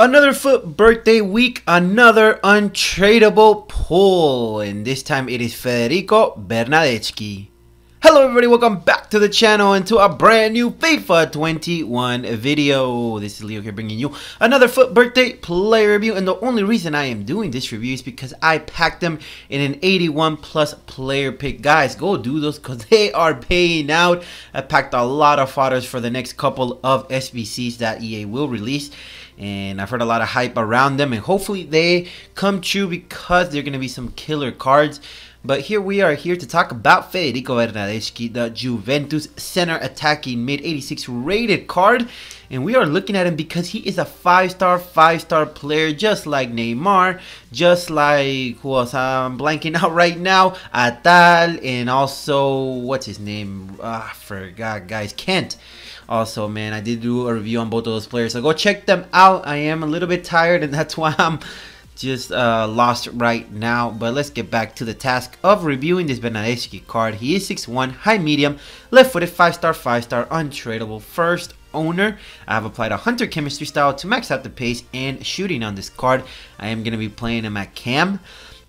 Another FUT birthday week, another untradeable pull, and this time it is Federico Bernardeschi. Hello everybody, welcome back to the channel and to a brand new FIFA 21 video. This is Leo here bringing you another FUT birthday player review and the only reason I am doing this review is because I packed them in an 81 plus player pick. Guys, go do those because they are paying out. I packed a lot of fodders for the next couple of SBCs that EA will release and I've heard a lot of hype around them and hopefully they come true because they're going to be some killer cards. But here we are here to talk about Federico Bernardeschi, the Juventus center attacking mid 86 rated card. And we are looking at him because he is a five-star, five-star player, just like Neymar, just like who else? I'm blanking out right now. Atal, and also what's his name? Ah, I forgot, guys. Kent. Also, man, I did do a review on both of those players, so go check them out. I am a little bit tired, and that's why I'm just uh, lost right now. But let's get back to the task of reviewing this Bernardeschi card. He is 6'1", high medium, left-footed, 5-star, 5-star, untradeable, first owner. I have applied a Hunter chemistry style to max out the pace and shooting on this card. I am going to be playing him at cam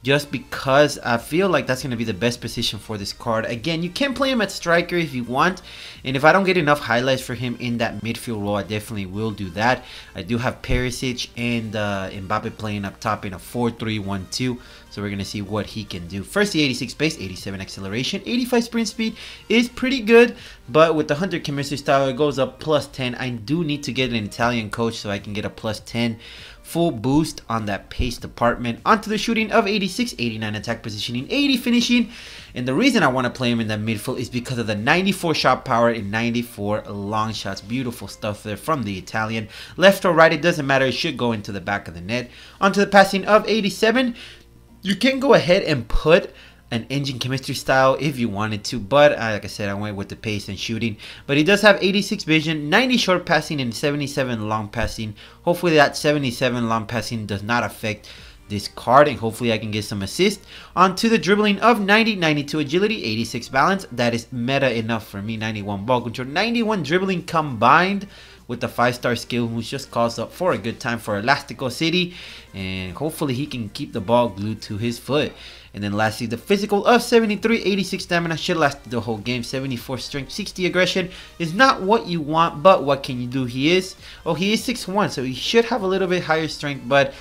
just because I feel like that's going to be the best position for this card. Again, you can play him at striker if you want, and if I don't get enough highlights for him in that midfield role, I definitely will do that. I do have Perisic and uh, Mbappe playing up top in a 4-3-1-2, so we're going to see what he can do. First, the 86 pace, 87 acceleration, 85 sprint speed is pretty good, but with the Hunter chemistry style, it goes up plus 10. I do need to get an Italian coach so I can get a plus 10 full boost on that pace department. Onto the shooting of 86, 89 attack positioning, 80 finishing. And the reason I want to play him in that midfield is because of the 94 shot power and 94 long shots. Beautiful stuff there from the Italian. Left or right, it doesn't matter. It should go into the back of the net. Onto the passing of 87. You can go ahead and put an engine chemistry style if you wanted to but uh, like I said I went with the pace and shooting. But he does have 86 vision 90 short passing and 77 long passing. Hopefully that 77 long passing does not affect this card and hopefully I can get some assist. Onto the dribbling of 90 92 agility 86 balance. That is meta enough for me. 91 ball control 91 dribbling combined with the five star skill who's just calls up for a good time for Elastico City and hopefully he can keep the ball glued to his foot and then lastly, the physical of 73, 86 stamina should last the whole game. 74 strength, 60 aggression is not what you want, but what can you do? He is, oh, he is 6'1", so he should have a little bit higher strength, but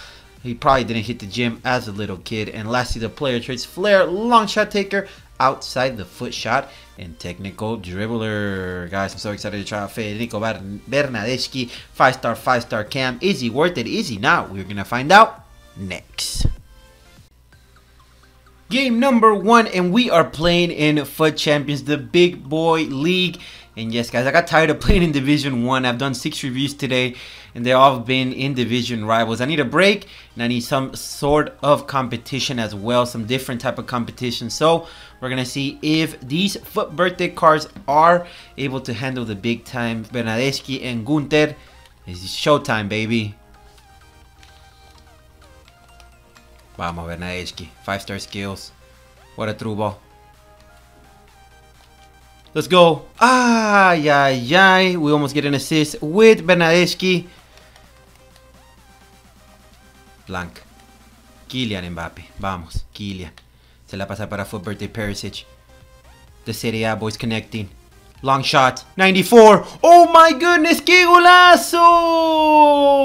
he probably didn't hit the gym as a little kid. And lastly, the player traits flair, long shot taker, outside the foot shot, and technical dribbler. Guys, I'm so excited to try out Federico Bernardeschi, 5-star, 5-star cam. Is he worth it? Is he not? We're to find out next game number one and we are playing in FUT Champions the big boy league and yes guys I got tired of playing in division one I've done six reviews today and they all been in division rivals I need a break and I need some sort of competition as well some different type of competition so we're gonna see if these FUT birthday cards are able to handle the big time Bernardeschi and Gunter it's showtime baby Vamos, Bernardeschi. Five star skills. What a true ball. Let's go. Ah, yeah, yeah. We almost get an assist with Bernardeschi. Blank. Kylian Mbappe. Vamos, Kylian. Se la pasa para FUT Birthday Perisic. The Serie A boys connecting. Long shot. 94. Oh my goodness. ¡Qué golazo!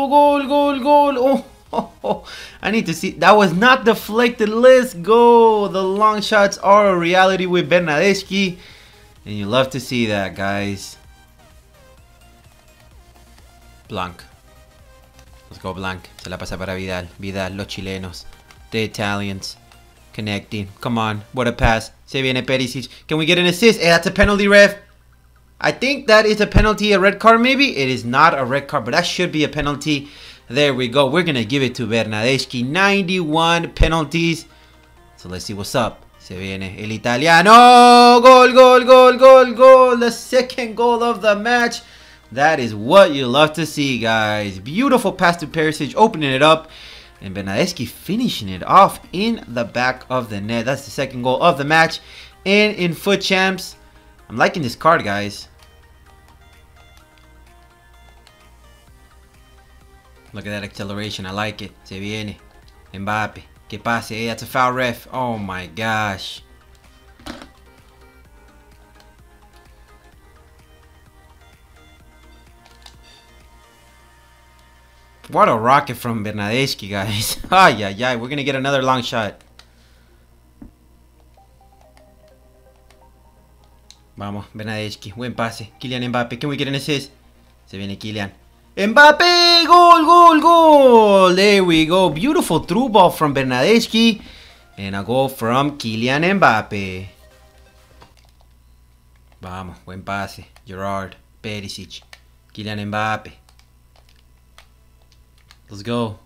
Goal, goal, goal. Oh. I need to see. That was not deflected. Let's go. The long shots are a reality with Bernardeschi. And you love to see that, guys. Blanc. Let's go, Blanc. Se la pasa para Vidal. Vidal, los chilenos. The Italians. Connecting. Come on. What a pass. Se viene Perisic. Can we get an assist? Hey, that's a penalty, ref. I think that is a penalty, a red card maybe. It is not a red card, but that should be a penalty. There we go. We're going to give it to Bernardeschi. 91 penalties. So let's see what's up. Se viene el italiano. Goal, goal, goal, goal, goal. The second goal of the match. That is what you love to see, guys. Beautiful pass to Perisic, opening it up. And Bernardeschi finishing it off in the back of the net. That's the second goal of the match. And in FUT Champs, I'm liking this card, guys. Look at that acceleration. I like it. Se viene. Mbappe. Que pase. Hey, that's a foul ref. Oh my gosh. What a rocket from Bernadeschi, guys. Ay, ay, ay. We're going to get another long shot. Vamos, Bernadeschi. Buen pase. Kylian Mbappe. Can we get an assist? Se viene Kylian. Mbappe! Goal, goal, goal! There we go. Beautiful through ball from Bernadeschi. And a goal from Kylian Mbappe. Vamos, buen pase. Gerard, Perisic, Kylian Mbappe. Let's go.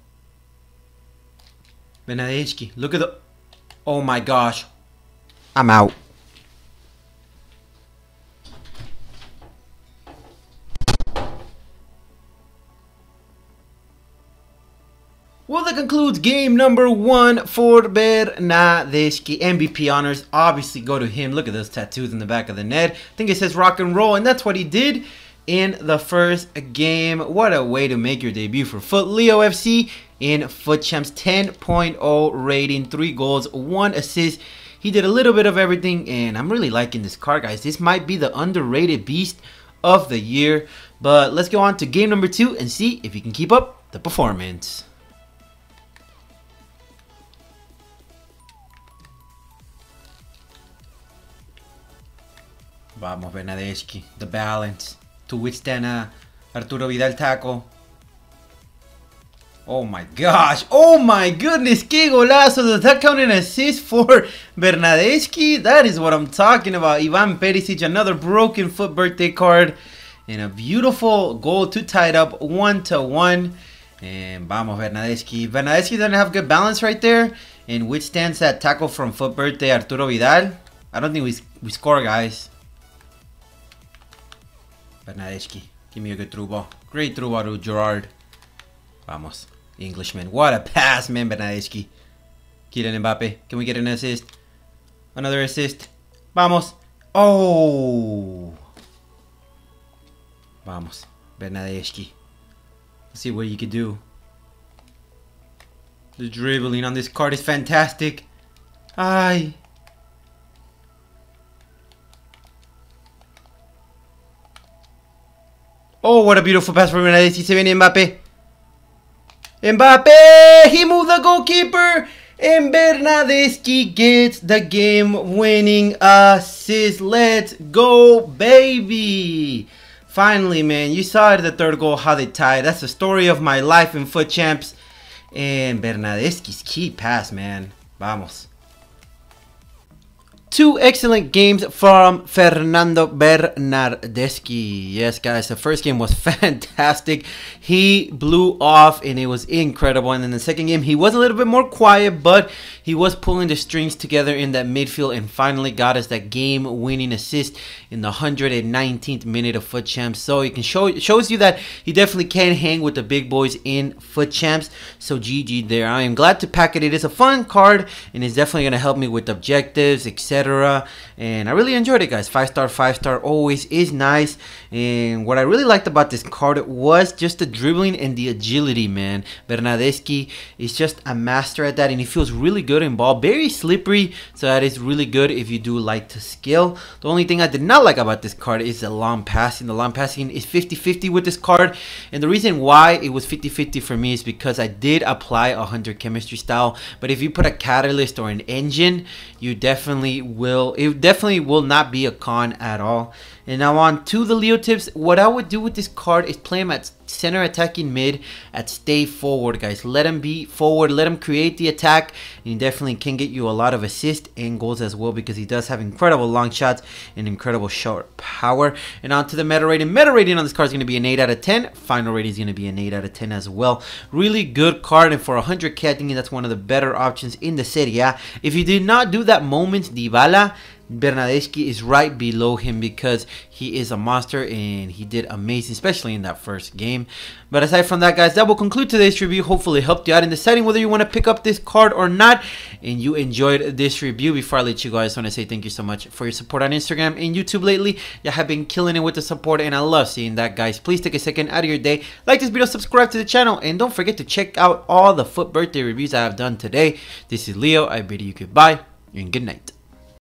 Bernardeschi, look at the... Oh my gosh. I'm out. Well, that concludes game number one for Bernardeschi. MVP honors obviously go to him. Look at those tattoos in the back of the net. I think it says rock and roll, and that's what he did in the first game. What a way to make your debut for Foot Leo FC in FUT Champs 10.0 rating, three goals, one assist. He did a little bit of everything, and I'm really liking this card, guys. This might be the underrated beast of the year. But let's go on to game number two and see if he can keep up the performance. Vamos, Bernardeschi. The balance to withstand a Arturo Vidal tackle. Oh my gosh. Oh my goodness. Que golazo. Does that count an assist for Bernardeschi? That is what I'm talking about. Ivan Perisic, another broken FUT birthday card. And a beautiful goal to tie it up one to one. And vamos, Bernardeschi. Bernardeschi doesn't have good balance right there. And withstands that tackle from FUT birthday Arturo Vidal. I don't think we, we score, guys. Bernardeschi. Give me a good through ball. Great through ball to Gerard. Vamos. Englishman. What a pass, man, Bernardeschi. Kylian Mbappe. Can we get an assist? Another assist. Vamos. Oh. Vamos. Bernardeschi. Let's see what you can do. The dribbling on this card is fantastic. Ay. Oh, what a beautiful pass from. Se viene Mbappe. Mbappe! He moved the goalkeeper! And Bernardeschi gets the game-winning assist. Let's go, baby! Finally, man, you saw it the third goal, how they tied. That's the story of my life in FUT Champs. And Bernardeschi's key pass, man. Vamos. Two excellent games from Fernando Bernardeschi. Yes, guys, the first game was fantastic. He blew off and it was incredible. And then the second game, he was a little bit more quiet, but he was pulling the strings together in that midfield and finally got us that game-winning assist in the 119th minute of FUT Champs. So it can show shows you that he definitely can hang with the big boys in FUT Champs. So GG there. I am glad to pack it. It is a fun card and it's definitely going to help me with objectives, etc. And I really enjoyed it, guys. Five star, five star always is nice. And what I really liked about this card was just the dribbling and the agility, man. Bernardeschi is just a master at that, and he feels really good in ball. Very slippery, so that is really good if you do like to skill. The only thing I did not like about this card is the long passing. The long passing is 50-50 with this card, and the reason why it was 50-50 for me is because I did apply a hunter chemistry style. But if you put a catalyst or an engine, you definitely will. It definitely will not be a con at all. And now on to the Leo tips. What I would do with this card is play him at center attacking mid at stay forward, guys. Let him be forward. Let him create the attack. And he definitely can get you a lot of assist and goals as well because he does have incredible long shots and incredible shot power. And on to the meta rating. Meta rating on this card is going to be an 8 out of 10. Final rating is going to be an 8 out of 10 as well. Really good card. And for 100k, I think that's one of the better options in the Serie A. If you did not do that Moments Dybala, Bernardeschi is right below him because he is a monster and he did amazing, especially in that first game. But aside from that, guys, that will conclude today's review. Hopefully, helped you out in deciding whether you want to pick up this card or not. And you enjoyed this review. Before I let you go, I just want to say thank you so much for your support on Instagram and YouTube lately. You have been killing it with the support, and I love seeing that, guys. Please take a second out of your day, like this video, subscribe to the channel, and don't forget to check out all the FUT birthday reviews I have done today. This is Leo. I bid you goodbye and good night.